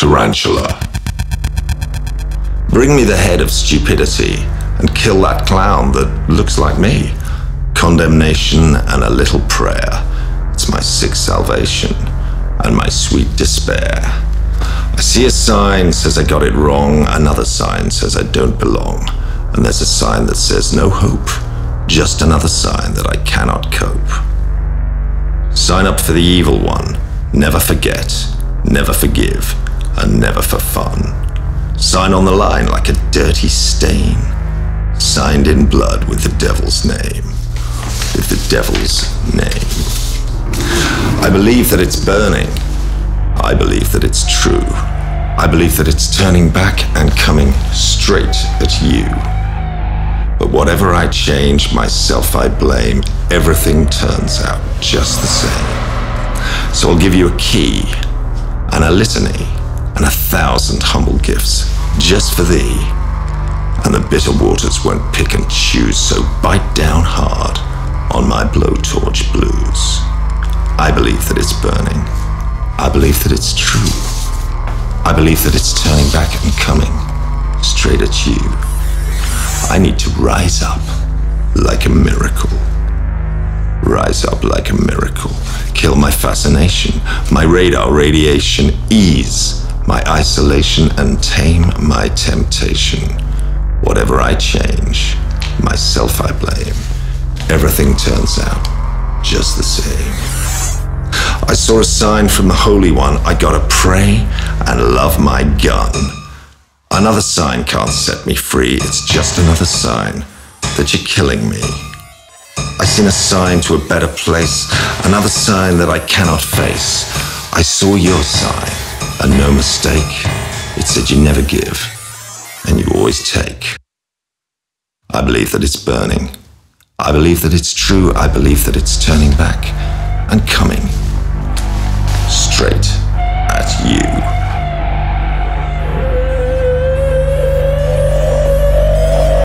Tarantula. Bring me the head of stupidity and kill that clown that looks like me. Condemnation and a little prayer. It's my sick salvation and my sweet despair. I see a sign says I got it wrong, another sign says I don't belong, and there's a sign that says no hope, just another sign that I cannot cope. Sign up for the evil one, never forget, never forgive, and never for fun. Sign on the line like a dirty stain, signed in blood with the devil's name, with the devil's name. I believe that it's burning. I believe that it's true. I believe that it's turning back and coming straight at you. But whatever I change, myself I blame, everything turns out just the same. So I'll give you a key and a litany thousand humble gifts just for thee. And the bitter waters won't pick and choose, so bite down hard on my blowtorch blues. I believe that it's burning. I believe that it's true. I believe that it's turning back and coming straight at you. I need to rise up like a miracle. Rise up like a miracle. Kill my fascination, my radar radiation, ease my isolation, and tame my temptation. Whatever I change, myself I blame. Everything turns out just the same. I saw a sign from the Holy One. I gotta pray and love my gun. Another sign can't set me free. It's just another sign that you're killing me. I seen a sign to a better place, another sign that I cannot face. I saw your sign, and no mistake. It said you never give, and you always take. I believe that it's burning. I believe that it's true. I believe that it's turning back and coming